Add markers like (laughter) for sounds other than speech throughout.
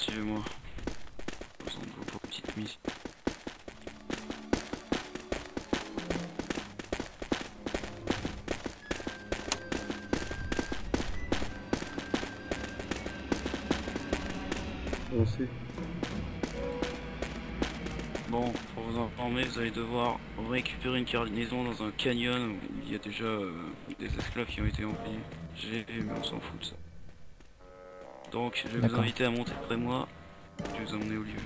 suivez-moi. Vous pour une petite mise. Bon, pour vous informer, vous allez devoir récupérer une cargaison dans un canyon où il y a déjà euh, des esclaves qui ont été envoyés. J'ai mais on s'en fout de ça. Donc, je vais vous inviter à monter près de moi. Je vais vous emmener au lieu.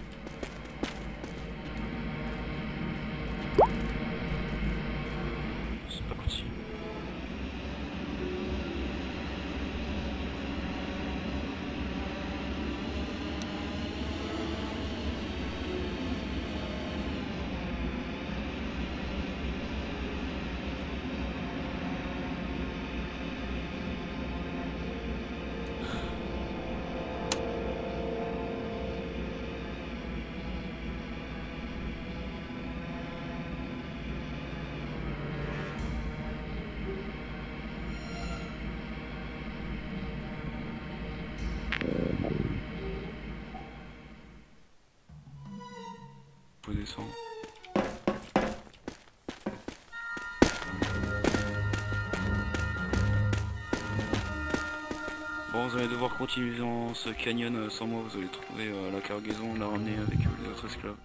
Bon, vous allez devoir continuer dans ce canyon euh, sans moi, vous allez trouver euh, la cargaison, la ramener avec euh, les autres esclaves.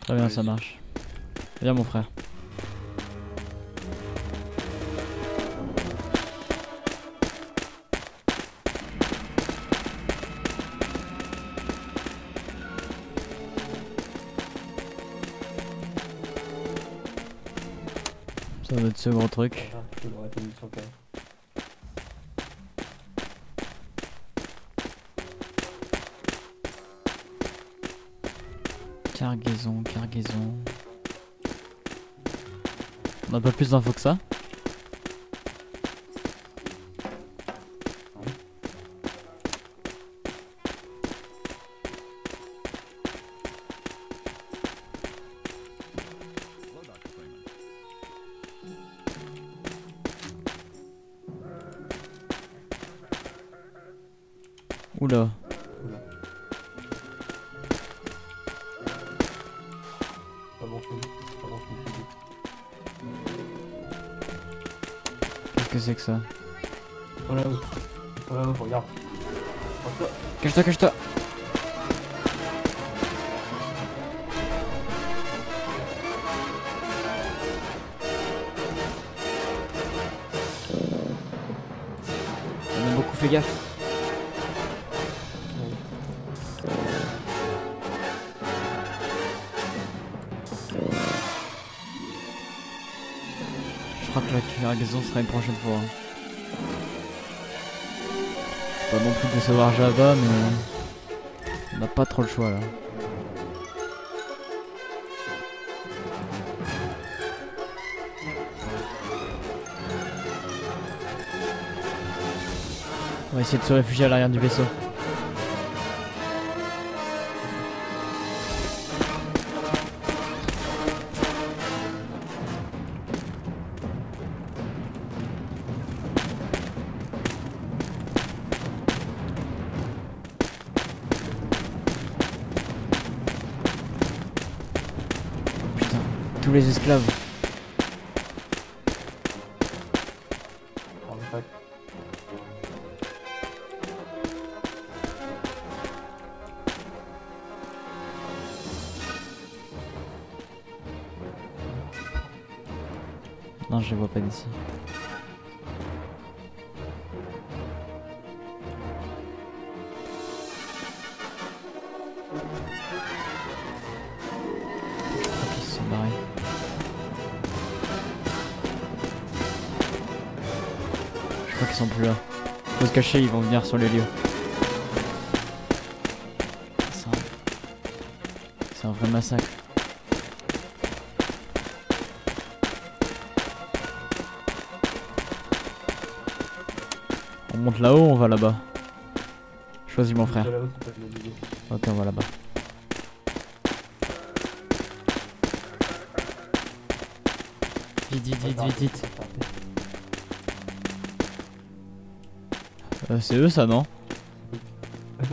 Très bien, ça marche. Viens mon frère. Mis sur le carré. Cargaison, cargaison. On a pas plus d'infos que ça? Tout. qu'est-ce que c'est que ça là-haut. Ils sont là-haut, regarde. Cache-toi, cache-toi On a beaucoup fait gaffe. La cargaison sera une prochaine fois. hein. Pas non plus de savoir Java, mais on n'a pas trop le choix là. On va essayer de se réfugier à l'arrière du vaisseau. Tous les esclaves. Non, je les vois pas d'ici. Plus là. Faut se cacher, ils vont venir sur les lieux. C'est un... Un vrai massacre. On monte là-haut on va là-bas Choisis mon frère. Ok, on va là-bas. Vite, vite, vite, vite, vite. Euh, c'est eux ça, non (laughs) Oh,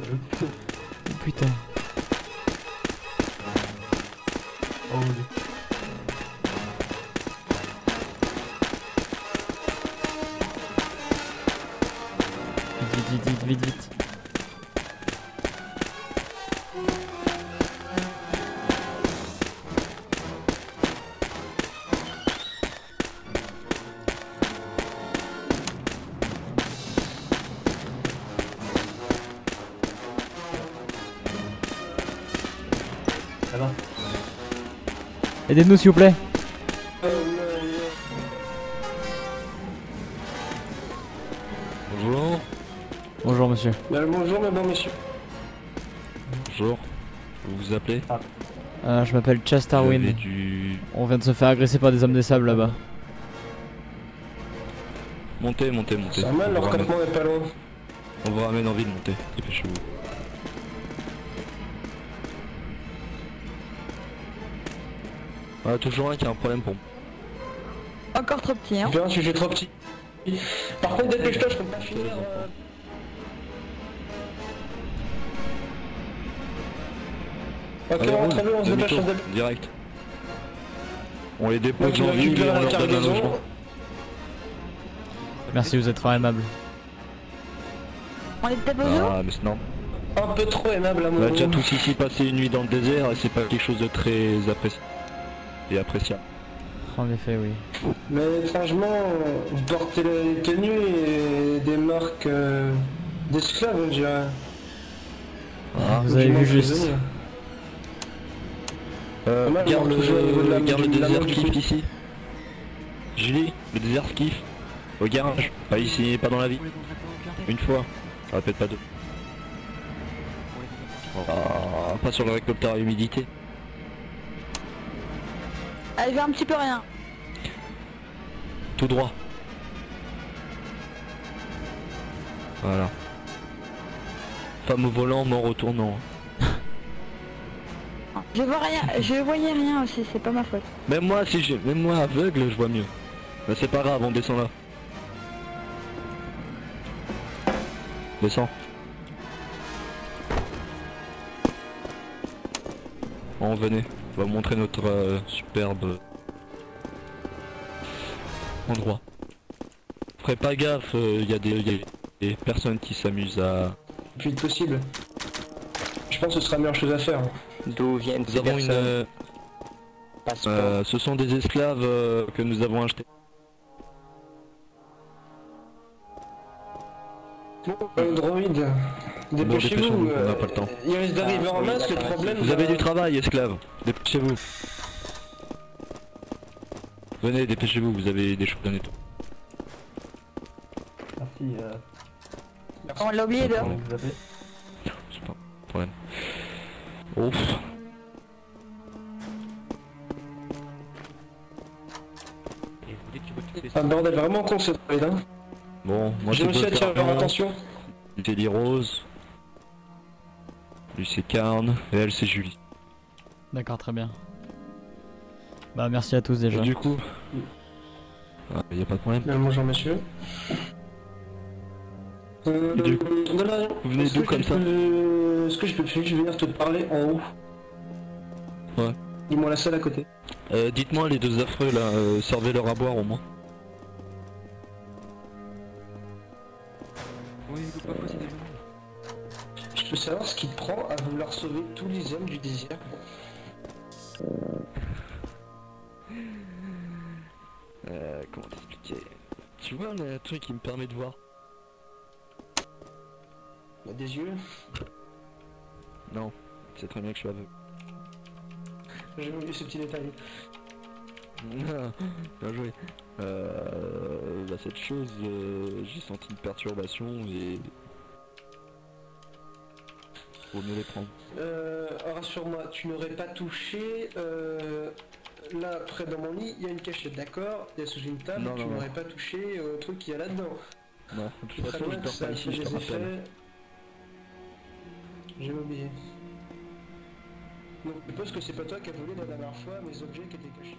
Putain. Oh oui. Vite, vite, vite, vite, vite, vite. Aidez-nous s'il vous plaît. Bonjour. Bonjour monsieur. Le bonjour, mesdames, messieurs. Bonjour. Vous vous appelez Euh, je m'appelle Chas Vous avez Darwin. du... On vient de se faire agresser par des hommes des sables là-bas. Montez, montez, montez. Ça mal, On leur vous ramène- campement est pas loin. On vous ramène en ville, montez. Dépêchez-vous. Ah, toujours un qui a un problème pour Encore trop petit, hein. J'ai un sujet trop petit. Par contre, dépêche-toi, je peux pas finir. euh, Ok, Allez, roule, on se dépêche, on se dépêche. direct. On les dépose en ville et on la leur donne un logement. Merci, vous êtes fort aimable. On est peut-être besoin Ah, mais c'est normal. Un peu trop aimable à mon On a déjà tous ici passé une nuit dans le désert et c'est pas quelque chose de très apprécié. Et appréciable. En effet, oui. Mais étrangement, vous portez les tenues et des marques euh, d'esclaves, on dirait. Ah, vous avez vu juste. Euh, mal, regarde le, la- regarde le désert coup. ici. Julie, le désert skiff. Au garage. Pas ici, pas dans la vie. Une fois. Ça répète pas deux. Ah, pas sur le récolteur à humidité. Elle fait un petit peu rien. Tout droit. Voilà. Femme au volant, mort au tournant. (laughs) Je vois rien, je voyais rien aussi, c'est pas ma faute. Même moi, si je, même moi aveugle, je vois mieux. Mais c'est pas grave, on descend là. Descends. Bon, venez, on va vous montrer notre euh, superbe endroit. Ferez pas gaffe, il y, a des y a des personnes qui s'amusent à... Le plus vite possible. Je pense que ce sera la meilleure chose à faire. D'où viennent Nous ces avons une... personnes euh, euh, ce sont des esclaves euh, que nous avons achetés. Bon, Android, dépêchez-vous. on n'a euh, pas le temps. Il risque d'arriver en masse, le problème... Vous avez du travail, esclaves. Dépêchez-vous. Venez, dépêchez-vous, vous avez des choses à nettoyer. Merci, euh, On l'a oublié avez. C'est pas un problème. Ouf. Un bordel vraiment con cette Android, hein. Bon, moi J'ai je aussi peux attiré faire leur attention. Dit Rose. Lui c'est Karn. Et elle c'est Julie. D'accord, très bien. Bah merci à tous déjà. Et du coup... Ah, y a pas de problème. Bien, bonjour monsieur. Euh, Et du coup, voilà, vous venez d'où comme ça peux- Est-ce que je peux je vais venir te parler en haut Ouais. Dis-moi la salle à côté. Euh, Dites-moi les deux affreux là, euh, servez-leur à boire au moins. Savoir ce qui te prend à vouloir sauver tous les hommes du désert. Euh, comment t'expliquer? Tu vois le truc qui me permet de voir des yeux? Non, c'est très bien que je suis aveugle. J'ai oublié ce petit détail. (laughs) Bien joué. Euh, bah, cette chose, euh, j'ai senti une perturbation et... Mieux les prendre. Euh, rassure-moi, tu n'aurais pas touché. Euh, là, près dans mon lit, il y a une cachette, d'accord? Il y a sous une table, Non, tu n'aurais pas touché au truc qu'il y a là-dedans. Non, de toute Très façon, je dors pas ici, je te des rappelle. effets. J'ai oublié. Donc, je suppose que c'est pas toi qui as volé la dernière fois mes objets qui étaient cachés.